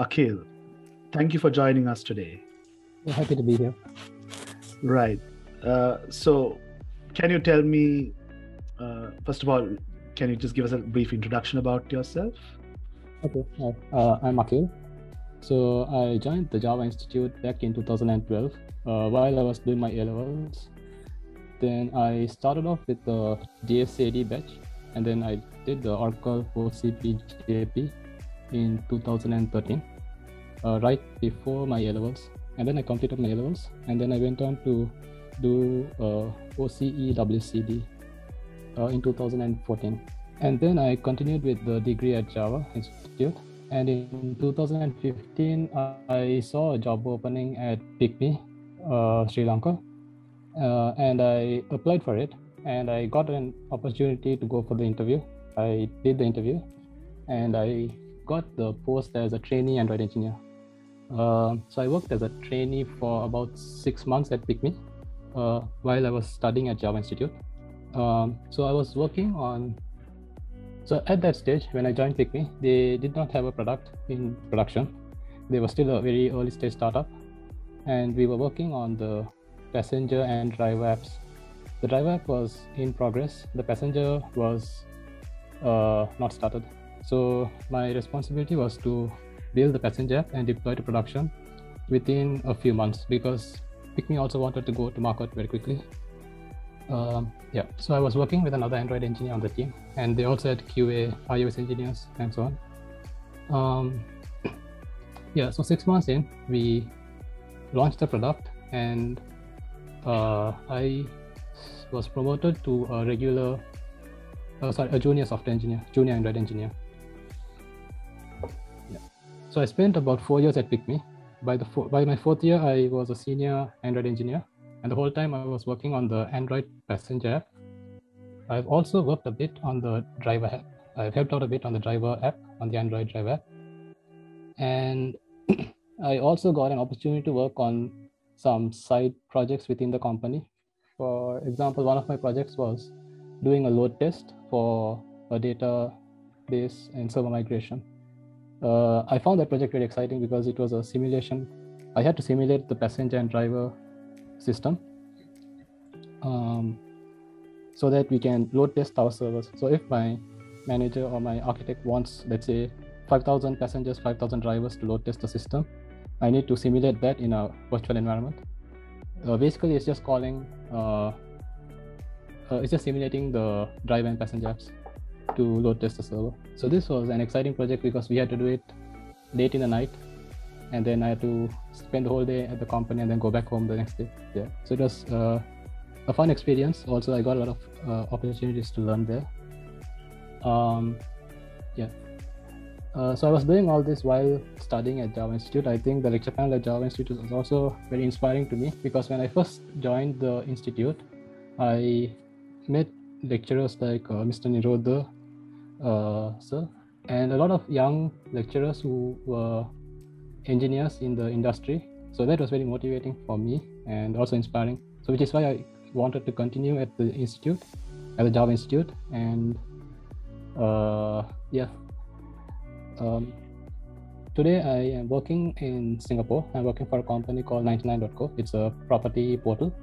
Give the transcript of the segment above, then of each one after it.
Akqeel, thank you for joining us today. We're happy to be here. Right. Uh, so, can you tell me, uh, first of all, can you just give us a brief introduction about yourself? Okay. Uh, I'm Akqeel. So, I joined the Java Institute back in 2012 uh, while I was doing my A levels. Then I started off with the DSAD batch, and then I did the Oracle OCP in 2013, uh, right before my A levels. And then I completed my A levels, and then I went on to do uh, OCE WCD uh, in 2014. And then I continued with the degree at Java Institute. And in 2015, I saw a job opening at PickMe, uh, Sri Lanka, uh, and I applied for it. And I got an opportunity to go for the interview. I did the interview, and I got the post as a trainee Android engineer. Uh, so I worked as a trainee for about six months at PickMe uh, while I was studying at Java Institute. Um, so I was working on. So at that stage, when I joined PickMe, they did not have a product in production. They were still a very early stage startup, and we were working on the passenger and driver apps. The driver app was in progress. The passenger was uh, not started. So my responsibility was to build the passenger app and deploy to production within a few months because PickMe also wanted to go to market very quickly. Um, yeah, so I was working with another Android engineer on the team, and they also had QA, iOS engineers, and so on. Um, yeah, so six months in, we launched the product, and uh, I was promoted to a regular, uh, sorry, a junior software engineer, junior Android engineer. So I spent about four years at PickMe. By the by my fourth year, I was a senior Android engineer, and the whole time I was working on the Android passenger app. I've also worked a bit on the driver app. I've helped out a bit on the driver app, on the Android driver app. And I also got an opportunity to work on some side projects within the company. For example, one of my projects was doing a load test for a database and server migration. Uh, I found that project very exciting because it was a simulation. I had to simulate the passenger and driver system um, so that we can load test our servers. So if my manager or my architect wants, let's say, 5,000 passengers, 5,000 drivers to load test the system, I need to simulate that in a virtual environment. Uh, basically, it's just calling, uh, uh, it's just simulating the driver and passenger apps to load test the server. So this was an exciting project because we had to do it late in the night, and then I had to spend the whole day at the company and then go back home the next day. Yeah, so it was uh, a fun experience. Also, I got a lot of uh, opportunities to learn there. Um, yeah. Uh, so I was doing all this while studying at Java Institute. I think the lecture panel at Java Institute was also very inspiring to me because when I first joined the institute, I met lecturers like uh, Mr. Nirodha, uh, sir, and a lot of young lecturers who were engineers in the industry. So that was very motivating for me and also inspiring. So which is why I wanted to continue at the institute, at the Java Institute, and uh, yeah. Um, today I am working in Singapore. I'm working for a company called 99.co. It's a property portal.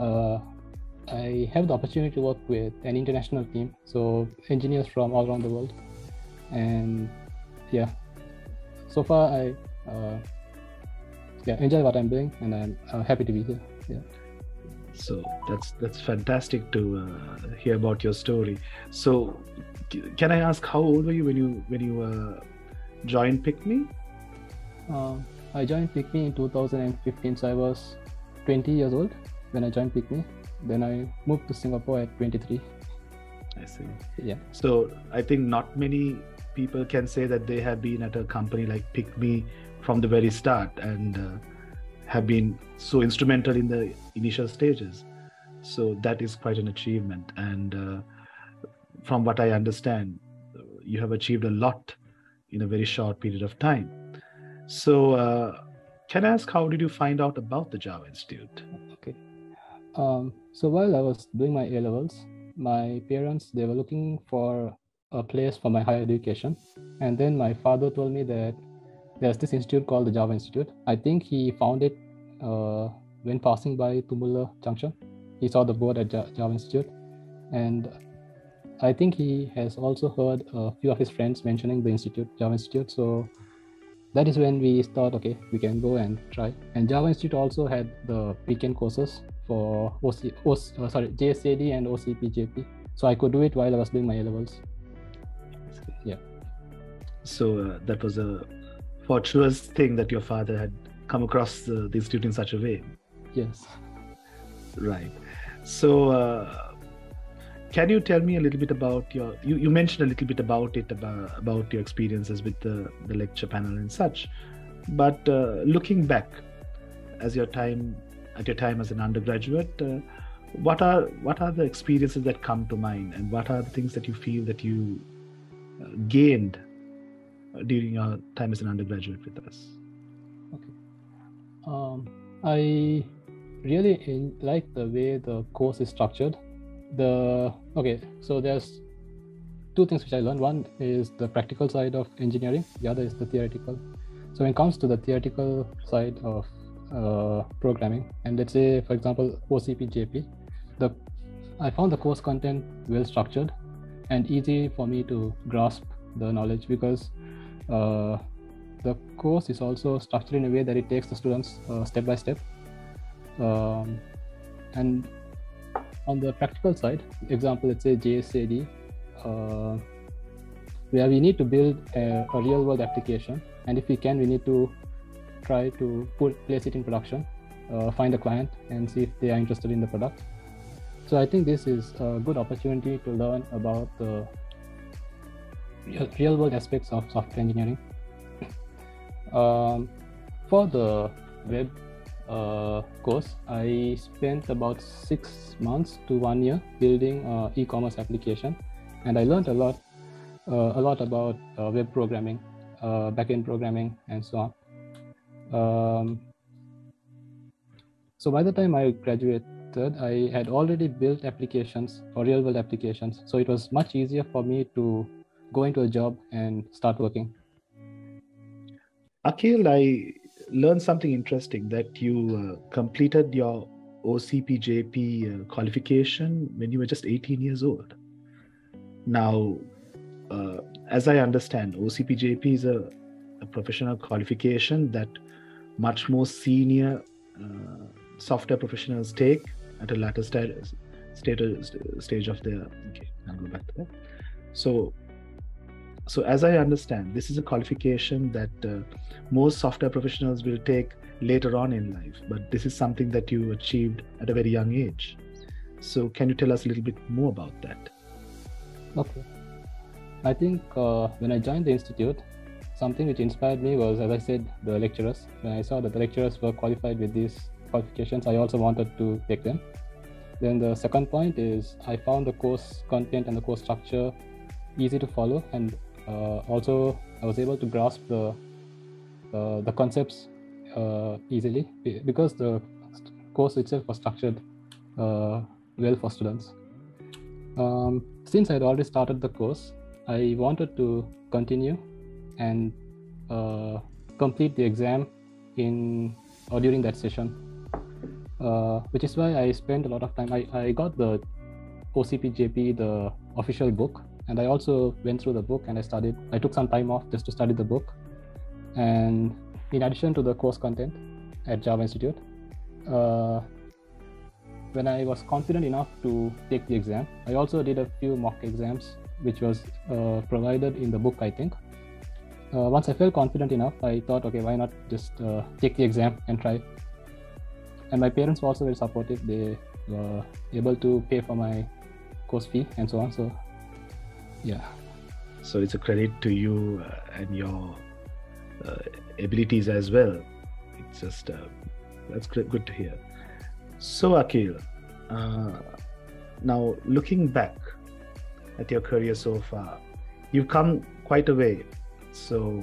Uh, I have the opportunity to work with an international team, so engineers from all around the world, and yeah, so far I uh, yeah enjoy what I'm doing, and I'm uh, happy to be here. Yeah. So that's that's fantastic to uh, hear about your story. So, can I ask how old were you when you when you uh, joined PickMe? Uh, I joined PickMe in 2015, so I was 20 years old when I joined PickMe. Then I moved to Singapore at 23. I see. Yeah. So I think not many people can say that they have been at a company like PickMe from the very start and uh, have been so instrumental in the initial stages. So that is quite an achievement. And uh, from what I understand, you have achieved a lot in a very short period of time. So, uh, can I ask how did you find out about the Java Institute? Okay. Um, so while I was doing my A levels, my parents they were looking for a place for my higher education, and then my father told me that there's this institute called the Java Institute. I think he found it uh, when passing by Thummulla Junction. He saw the board at Java Institute, and I think he has also heard a few of his friends mentioning the institute, Java Institute. So that is when we thought, okay, we can go and try. And Java Institute also had the weekend courses for OC, OC uh, sorry, JSAD and OCPJP. So I could do it while I was doing my A levels. Yeah. So uh, that was a fortuitous thing that your father had come across the, the institute in such a way. Yes. Right. So, uh, can you tell me a little bit about your? You, you mentioned a little bit about it about about your experiences with the the lecture panel and such, but uh, looking back, as your time at your time as an undergraduate, uh, what are what are the experiences that come to mind, and what are the things that you feel that you uh, gained during your time as an undergraduate with us? Okay. Um, I really in, like the way the course is structured. The okay, so there's two things which I learned. One is the practical side of engineering. The other is the theoretical. So when it comes to the theoretical side of uh, programming, and let's say, for example, OCP JP, the I found the course content well structured and easy for me to grasp the knowledge because uh, the course is also structured in a way that it takes the students uh, step by step. Um, and on the practical side, example, let's say JSAD, uh, where we need to build a, a, real world application. And if we can, we need to try to put, place it in production, uh, find a client and see if they are interested in the product. So I think this is a good opportunity to learn about the real world aspects of software engineering. Um, for the web uh, course, I spent about six months to one year building an e-commerce application, and I learned a lot, uh, a lot about uh, web programming, uh, backend programming, and so on. Um, so by the time I graduated, I had already built applications or real-world applications, so it was much easier for me to go into a job and start working? Akqeel, I learned something interesting that you uh, completed your OCPJP uh, qualification when you were just 18 years old. Now, uh, as I understand, OCPJP is a, a, professional qualification that much more senior uh, software professionals take at a later st- stage of their. Okay, I'll go back to that. So, so as i understand this is a qualification that uh, most software professionals will take later on in life but this is something that you achieved at a very young age so can you tell us a little bit more about that okay i think uh, when i joined the institute something which inspired me was as i said the lecturers when i saw that the lecturers were qualified with these qualifications i also wanted to take them then the second point is i found the course content and the course structure easy to follow and uh, also I was able to grasp the uh, the concepts uh, easily because the course itself was structured well for students. Um, since I had already started the course, I wanted to continue and uh, complete the exam in or during that session, uh, which is why I spent a lot of time. I, I got the OCPJP, the official book, and i also went through the book and i studied i took some time off just to study the book and in addition to the course content at java institute uh, when i was confident enough to take the exam i also did a few mock exams which was uh, provided in the book i think uh, once i felt confident enough i thought okay why not just uh, take the exam and try. And my parents were also very supportive. They were able to pay for my course fee and so on so yeah. So it's a credit to you uh, and your uh, abilities as well. It's just uh, that's good to hear. So Akqeel uh, now looking back at your career so far you've come quite a way so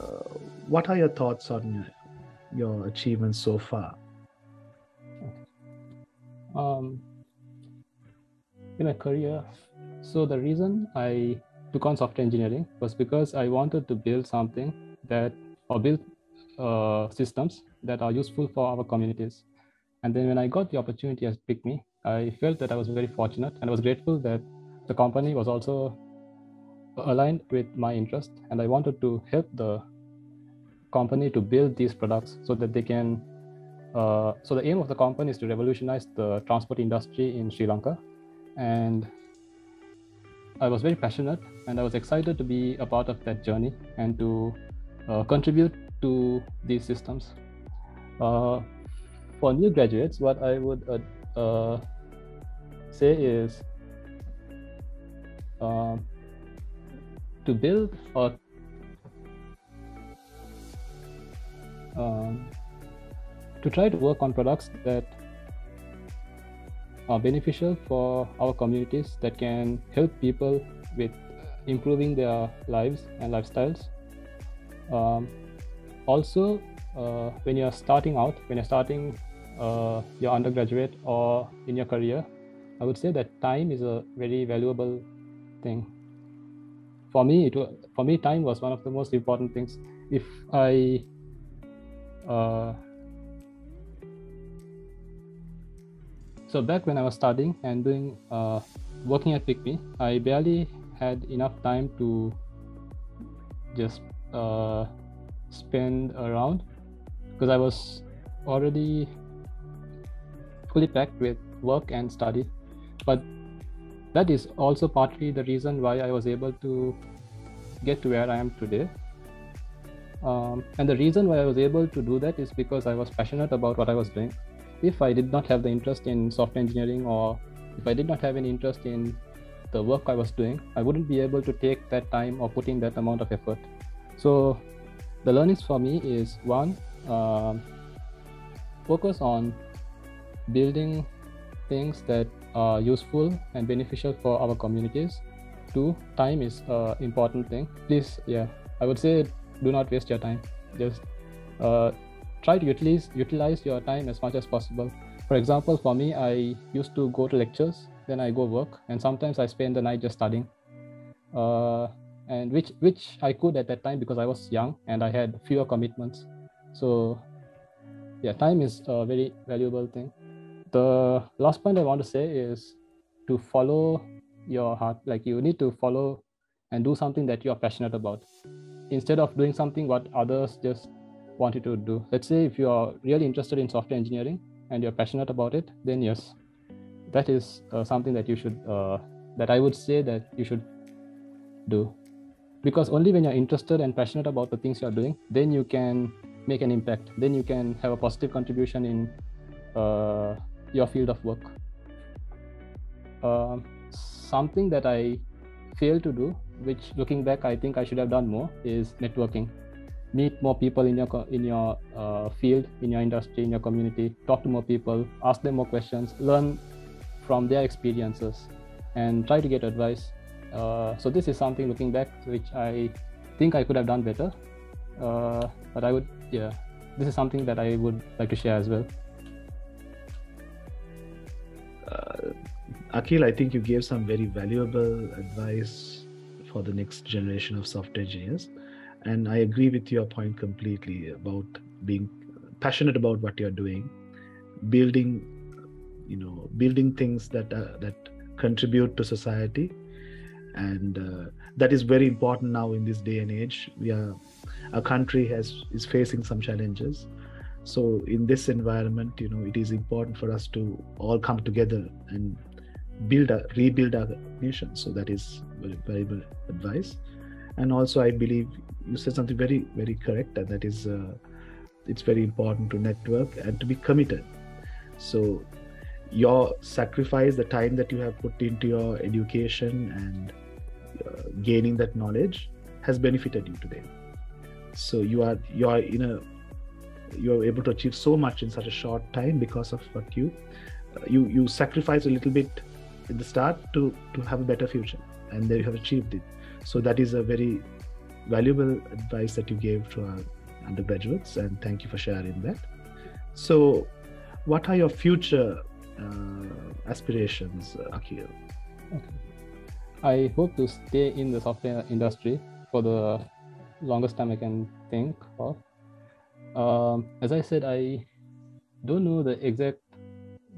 uh, what are your thoughts on your achievements so far um, in my career so the reason I took on software engineering was because I wanted to build something that or build uh, systems that are useful for our communities. And then when I got the opportunity as PickMe, I felt that I was very fortunate and I was grateful that the company was also aligned with my interest and I wanted to help the company to build these products so that they can uh, so the aim of the company is to revolutionize the transport industry in Sri Lanka and I was very passionate and I was excited to be a part of that journey and to uh, contribute to these systems. Uh, for new graduates, what I would uh, uh say is um, to build or um, to try to work on products that are beneficial for our communities that can help people with improving their lives and lifestyles. Um, also, uh, when you're starting out, when you're starting uh, your undergraduate or in your career, I would say that time is a very valuable thing. For me, it for me time was one of the most important things. If I uh, so back when I was studying and doing uh, working at PickMe, I barely had enough time to just uh, spend around because I was already fully packed with work and study. That is also partly the reason why I was able to get to where I am today. Um, and the reason why I was able to do that is because I was passionate about what I was doing if I did not have the interest in software engineering or if I did not have any interest in the work I was doing, I wouldn't be able to take that time or put in that amount of effort. So the learnings for me is one, uh, focus on building things that are useful and beneficial for our communities. Two, time is an important thing. Please, yeah, I would say do not waste your time. Just uh, try to utilize utilize your time as much as possible for example for me i used to go to lectures then i go work and sometimes i spend the night just studying uh, and which which i could at that time because i was young and i had fewer commitments so yeah time is a very valuable thing the last point i want to say is to follow your heart like you need to follow and do something that you're passionate about instead of doing something what others just want you to do. Let's say if you are really interested in software engineering and you're passionate about it, then yes, that is uh, something that you should, uh, that I would say that you should do. Because only when you're interested and passionate about the things you're doing, then you can make an impact. Then you can have a positive contribution in uh, your field of work. Um, something that I failed to do, which looking back, I think I should have done more, is networking. Meet more people in your in your uh, field in your industry in your community talk to more people ask them more questions learn from their experiences and try to get advice. Uh, so this is something looking back which i think i could have done better. Uh, but i would yeah this is something that i would like to share as well Akqeel, I think you gave some very valuable advice for the next generation of software engineers. And i agree with your point completely about being passionate about what you're doing building you know building things that uh, that contribute to society. And uh, that is very important now in this day and age. We are our country has is facing some challenges. So in this environment you know it is important for us to all come together and build a rebuild our nation. So that is very valuable advice. And also i believe you said something very very correct and that is uh, it's very important to network and to be committed. So your sacrifice the time that you have put into your education and uh, gaining that knowledge has benefited you today. So you are you are in a you are able to achieve so much in such a short time because of what you uh, you you sacrifice a little bit in the start to to have a better future and then you have achieved it so that is a very valuable advice that you gave to our undergraduates, and thank you for sharing that. So, what are your future uh, aspirations, uh, Akqeel? Okay. I hope to stay in the software industry for the longest time I can think of. Um, as I said, I don't know the exact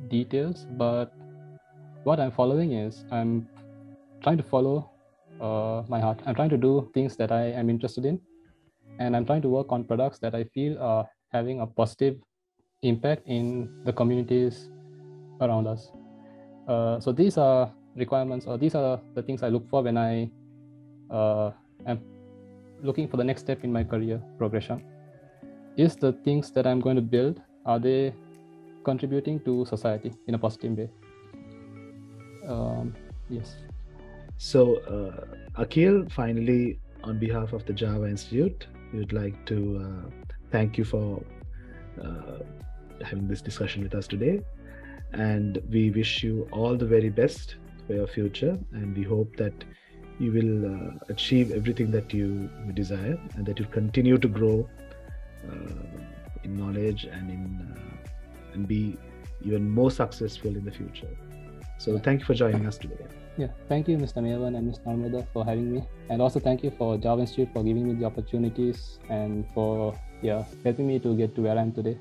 details, but what I'm following is I'm trying to follow uh, my heart. I'm trying to do things that I am interested in, and I'm trying to work on products that I feel are having a positive impact in the communities around us. Uh, so these are requirements, or these are the things I look for when I uh, am looking for the next step in my career progression. Is the things that I'm going to build are they contributing to society in a positive way? Um, yes. So, uh, Akqeel, finally, on behalf of the Java Institute, we would like to uh, thank you for uh, having this discussion with us today. And we wish you all the very best for your future. And we hope that you will uh, achieve everything that you desire and that you continue to grow uh, in knowledge and in uh, and be even more successful in the future. So thank you for joining us today. Yeah, thank you, Mr. Mevan and Mr. Narmada, for having me, and also thank you for Java Institute for giving me the opportunities and for yeah helping me to get to where I am today.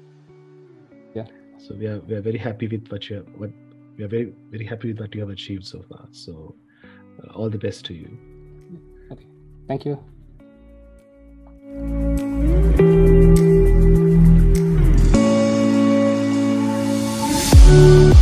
Yeah. So we are we are very happy with what you have, what we are very very happy with what you have achieved so far. So uh, all the best to you. Okay. Thank you.